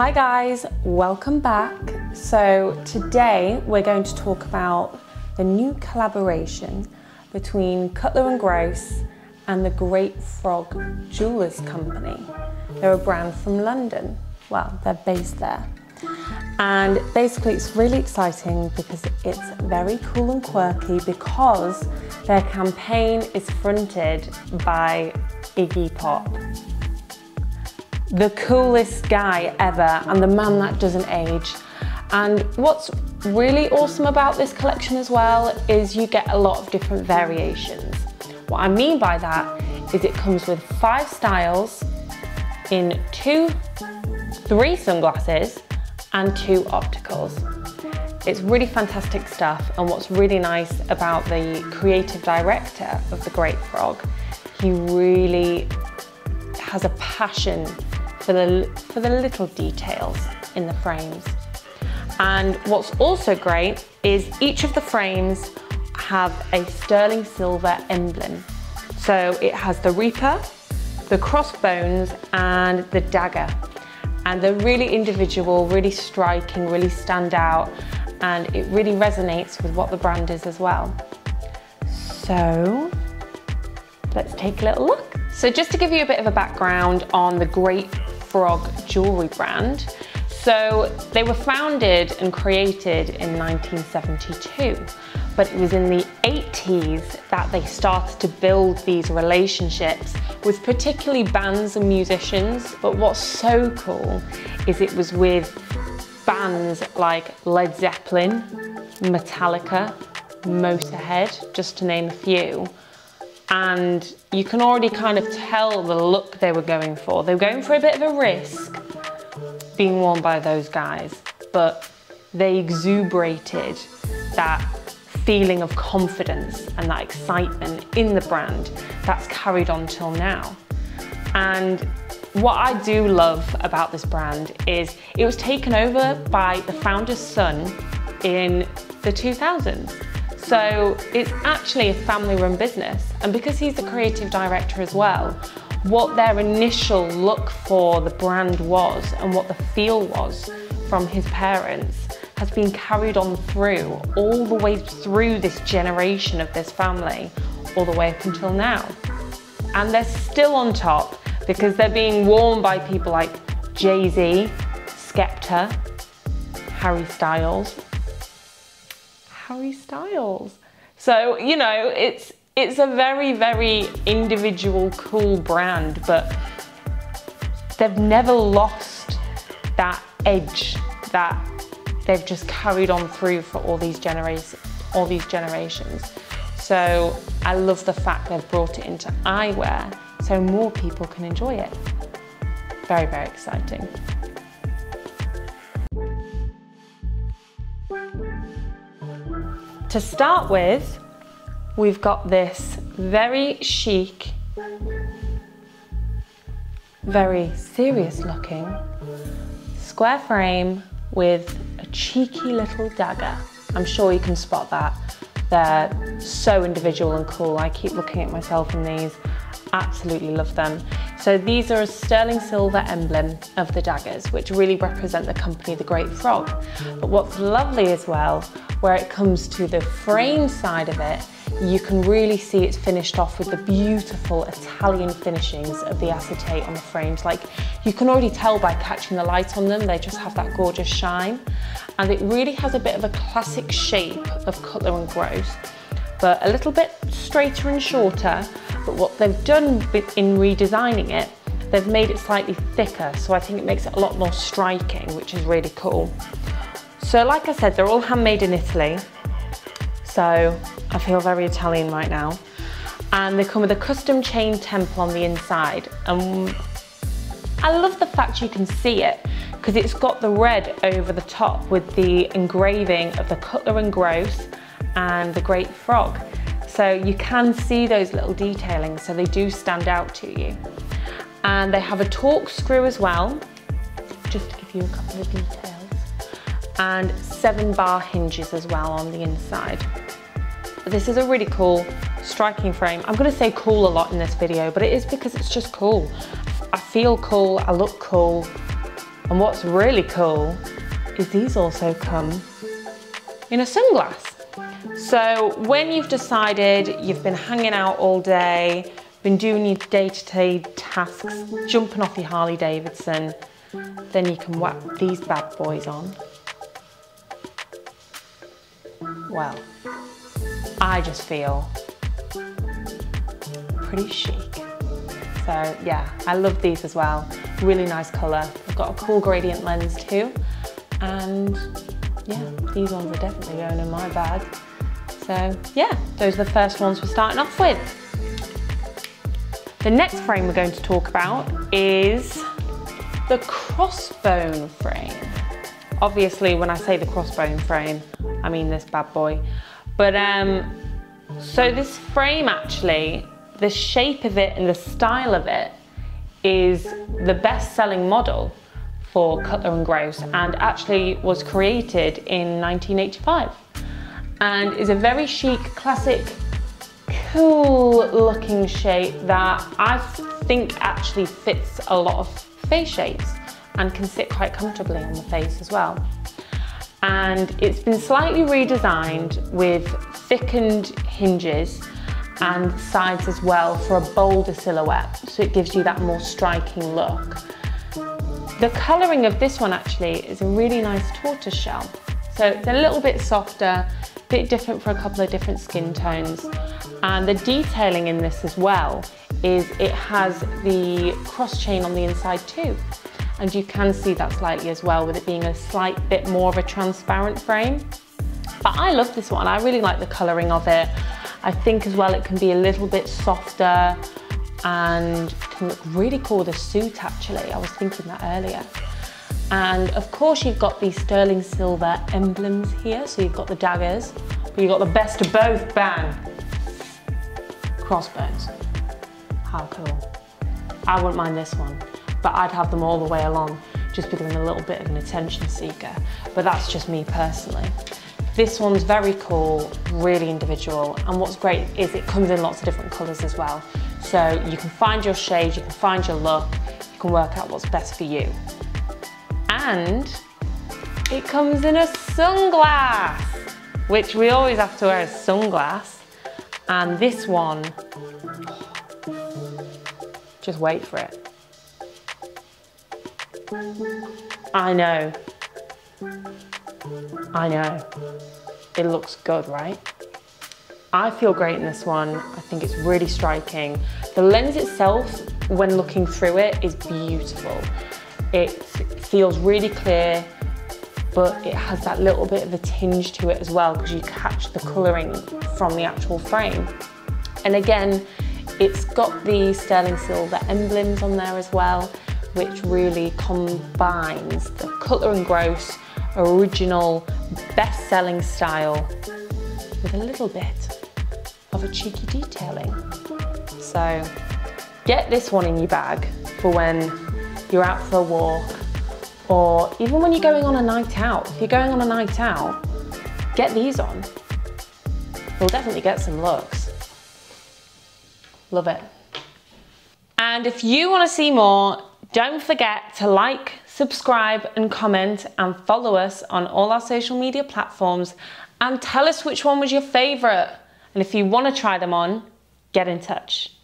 Hi guys, welcome back. So today we're going to talk about the new collaboration between Cutler and Gross and the Great Frog Jewelers Company. They're a brand from London. Well, they're based there. And basically it's really exciting because it's very cool and quirky because their campaign is fronted by Iggy Pop. The coolest guy ever and the man that doesn't age. And what's really awesome about this collection as well is you get a lot of different variations. What I mean by that is it comes with five styles in two, three sunglasses and two opticals. It's really fantastic stuff and what's really nice about the creative director of The Great Frog, he really has a passion for the, for the little details in the frames. And what's also great is each of the frames have a sterling silver emblem. So it has the Reaper, the crossbones and the dagger. And they're really individual, really striking, really stand out and it really resonates with what the brand is as well. So let's take a little look. So just to give you a bit of a background on the Great Frog jewelry brand, so they were founded and created in 1972, but it was in the 80s that they started to build these relationships with particularly bands and musicians. But what's so cool is it was with bands like Led Zeppelin, Metallica, Motorhead, just to name a few. And you can already kind of tell the look they were going for. They were going for a bit of a risk being worn by those guys, but they exuberated that feeling of confidence and that excitement in the brand that's carried on till now. And what I do love about this brand is it was taken over by the founder's son in the 2000s. So it's actually a family run business. And because he's the creative director as well, what their initial look for the brand was and what the feel was from his parents has been carried on through all the way through this generation of this family, all the way up until now. And they're still on top because they're being worn by people like Jay-Z, Skepta, Harry Styles. Harry Styles. So, you know, it's it's a very, very individual, cool brand, but they've never lost that edge that they've just carried on through for all these generations all these generations. So I love the fact they've brought it into eyewear so more people can enjoy it. Very, very exciting. To start with, we've got this very chic, very serious looking square frame with a cheeky little dagger. I'm sure you can spot that. They're so individual and cool. I keep looking at myself in these absolutely love them. So these are a sterling silver emblem of the daggers, which really represent the company The Great Frog. But what's lovely as well, where it comes to the frame side of it, you can really see it's finished off with the beautiful Italian finishings of the acetate on the frames. Like you can already tell by catching the light on them, they just have that gorgeous shine. And it really has a bit of a classic shape of Cutler and Gross, but a little bit straighter and shorter, but what they've done in redesigning it, they've made it slightly thicker. So I think it makes it a lot more striking, which is really cool. So like I said, they're all handmade in Italy. So I feel very Italian right now. And they come with a custom chain temple on the inside. And I love the fact you can see it because it's got the red over the top with the engraving of the Cutler and Gross and the Great Frog. So you can see those little detailings, so they do stand out to you. And they have a torque screw as well, just to give you a couple of details. And seven bar hinges as well on the inside. This is a really cool striking frame. I'm gonna say cool a lot in this video, but it is because it's just cool. I feel cool, I look cool. And what's really cool is these also come in a sunglass. So when you've decided you've been hanging out all day, been doing your day-to-day -day tasks, jumping off your Harley Davidson, then you can whack these bad boys on. Well, I just feel pretty chic. So yeah, I love these as well. Really nice color. I've got a cool gradient lens too. And yeah, these ones are definitely going in my bag. So yeah, those are the first ones we're starting off with. The next frame we're going to talk about is the crossbone frame. Obviously, when I say the crossbone frame, I mean this bad boy. But um, so this frame actually, the shape of it and the style of it is the best selling model for Cutler and Gross and actually was created in 1985 and is a very chic classic cool looking shape that I think actually fits a lot of face shapes and can sit quite comfortably on the face as well. And it's been slightly redesigned with thickened hinges and sides as well for a bolder silhouette, so it gives you that more striking look. The colouring of this one actually is a really nice tortoise shell. So it's a little bit softer, bit different for a couple of different skin tones. And the detailing in this as well is it has the cross chain on the inside too. And you can see that slightly as well with it being a slight bit more of a transparent frame. But I love this one. I really like the colouring of it. I think as well it can be a little bit softer and can look really cool with a suit actually. I was thinking that earlier. And of course you've got these sterling silver emblems here. So you've got the daggers, but you've got the best of both, bang. Crossbones. How cool. I wouldn't mind this one, but I'd have them all the way along just because I'm a little bit of an attention seeker. But that's just me personally. This one's very cool, really individual. And what's great is it comes in lots of different colors as well. So you can find your shade, you can find your look, you can work out what's best for you and it comes in a sunglass, which we always have to wear a sunglass. And this one, just wait for it. I know. I know. It looks good, right? I feel great in this one. I think it's really striking. The lens itself, when looking through it, is beautiful. It feels really clear, but it has that little bit of a tinge to it as well because you catch the colouring from the actual frame. And again, it's got the sterling silver emblems on there as well, which really combines the Cutler and Gross original best-selling style with a little bit of a cheeky detailing. So get this one in your bag for when you're out for a walk, or even when you're going on a night out. If you're going on a night out, get these on. You'll definitely get some looks. Love it. And if you want to see more, don't forget to like, subscribe and comment and follow us on all our social media platforms and tell us which one was your favourite. And if you want to try them on, get in touch.